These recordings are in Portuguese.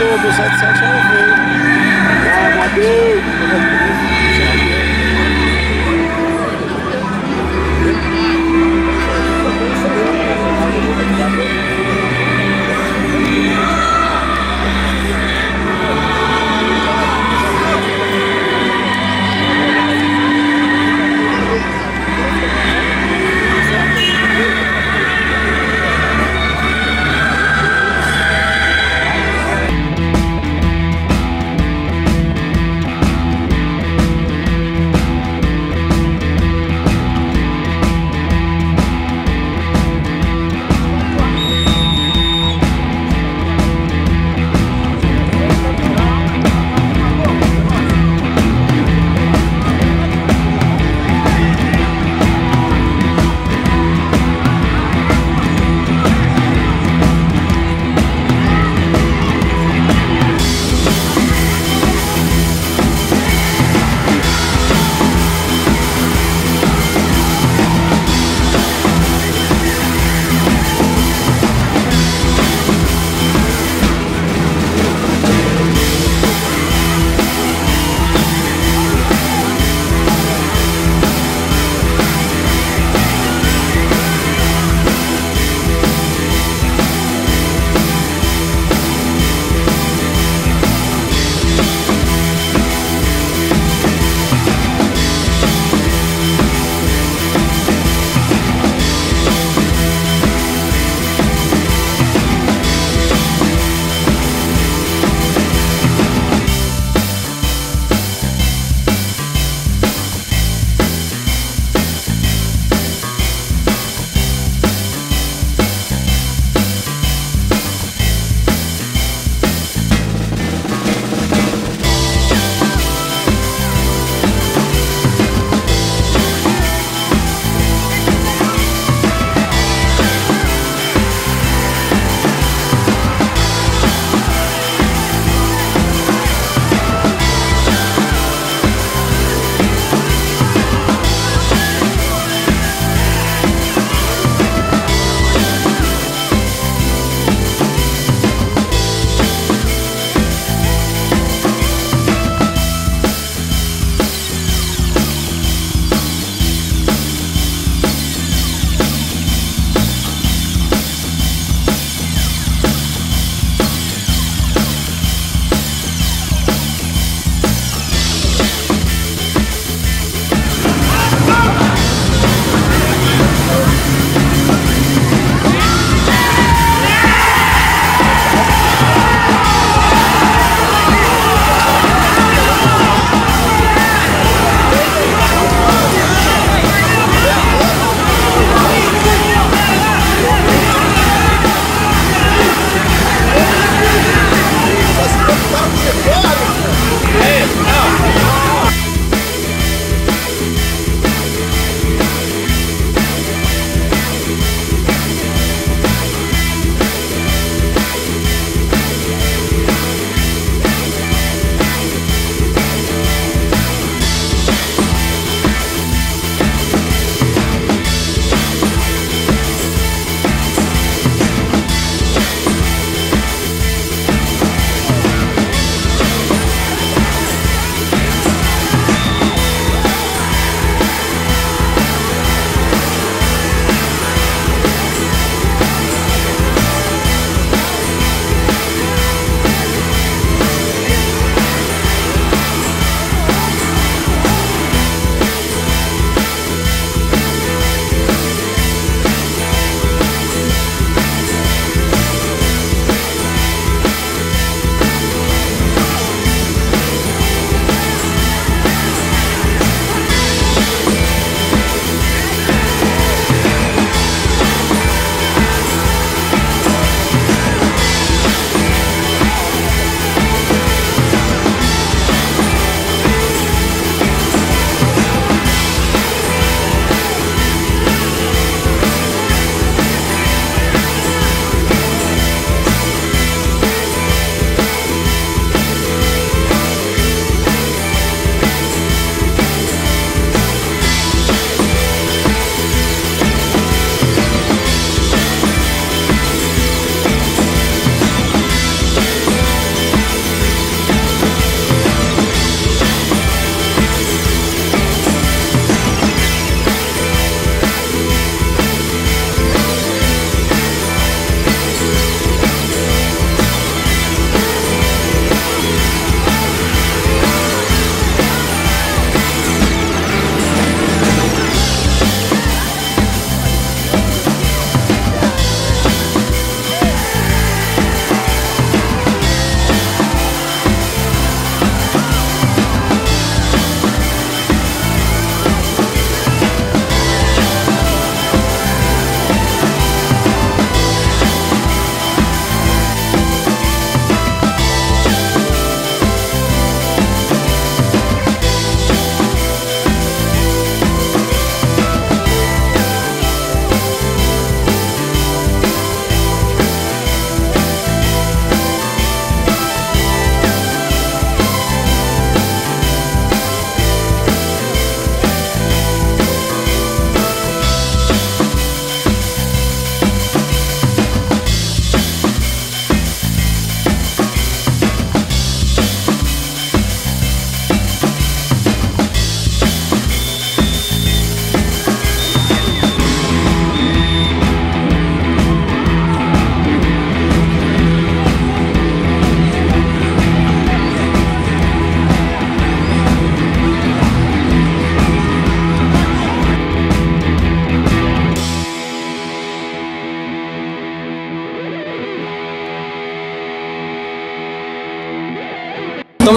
lá do, do 77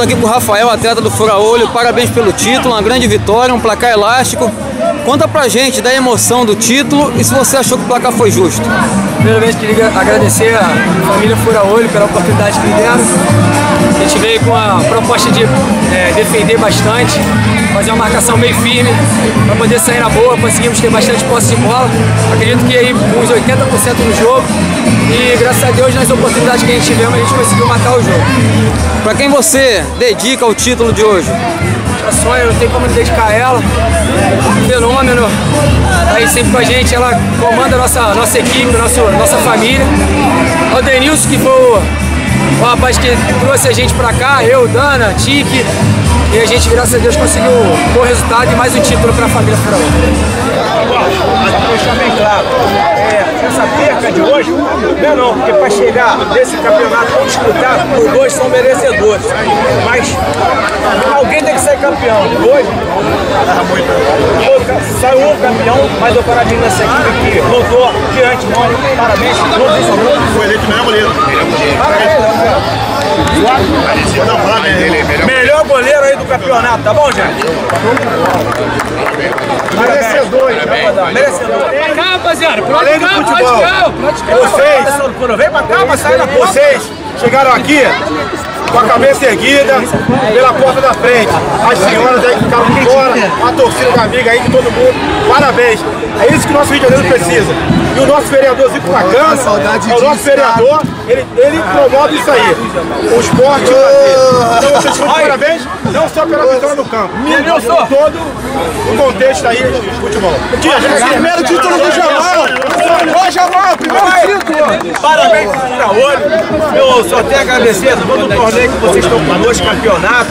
Aqui com o Rafael, atleta do Fura Olho. Parabéns pelo título, uma grande vitória, um placar elástico. Conta pra gente da emoção do título e se você achou que o placar foi justo. Primeiramente queria agradecer a família Fura Olho pela oportunidade que me deram. A gente veio com a proposta de é, defender bastante, fazer uma marcação bem firme, para poder sair na boa, conseguimos ter bastante posse de bola. Acredito que aí uns 80% no jogo. E graças a Deus nas oportunidades que a gente tivemos, a gente conseguiu matar o jogo. Para quem você dedica o título de hoje? A sonho, não tem como dedicar a ela. Fenômeno, tá aí sempre com a gente, ela comanda a nossa, nossa equipe, nosso, nossa família. O Denilson, que foi o, o rapaz que trouxe a gente pra cá, eu, Dana, Tique, e a gente, graças a Deus, conseguiu um bom resultado e mais um título para a família Faraó. Deixar bem claro, é, essa perca de hoje, não é não, porque para chegar nesse campeonato tão disputado, os dois são merecedores. Mas alguém tem que ser campeão. Hoje, saiu um campeão, mas eu parabéns nessa equipe que lutou diante de nós. Parabéns, todos os Foi eleito melhor goleiro. Parabéns, Melhor goleiro aí do campeonato, tá bom, gente? Merecedor, Merecedor. Vem cá, rapaziada, Além do futebol. Vocês, Vem pra cá, mas sai na porta. vocês chegaram aqui com a cabeça erguida pela porta da frente. As senhoras aí que ficaram fora, a torcida da amiga aí, que todo mundo, parabéns. É isso que o nosso Rio de Janeiro precisa. E o nosso vereador Zico Bacana, é o nosso vereador, ele, ele promove isso aí. O esporte lazer. Então vocês estão de parabéns, não só pela vitória no campo, mas por todo o contexto aí de futebol. Gente, primeiro título do Jamal! Ô Jamal, primeiro título! Parabéns para olho. Eu só tenho a agradecer a todo o torneio que vocês estão conosco, campeonato.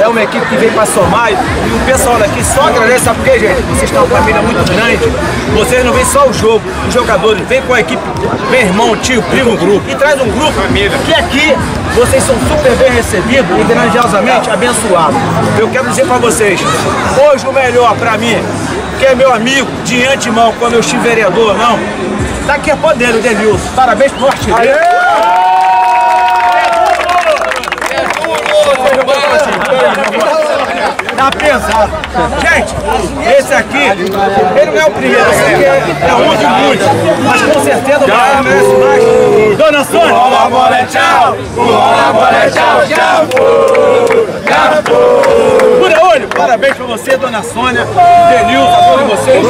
É uma equipe que vem para somar e o pessoal daqui só agradece, sabe por quê, gente? Vocês estão uma família muito grande. Vocês não vêm só o jogo, os jogadores, vem com a equipe, meu irmão, tio, primo, grupo. E traz um grupo que aqui vocês são super bem recebidos e grandiosamente abençoados. Eu quero dizer para vocês, hoje o melhor para mim, que é meu amigo de antemão, quando eu estive vereador, não, tá aqui a pó dele, o Denilson. Parabéns pro artilheiro. Tá pesado. Gente, esse aqui, ele não é o primeiro, esse aqui é, é um de muitos. Mas com certeza o cara merece mais. Dona Sônia. Bola, bola, tchau. Bola, bola, tchau, tchau. Pura olho, parabéns pra você, Dona Sônia. Denilson, a todos vocês.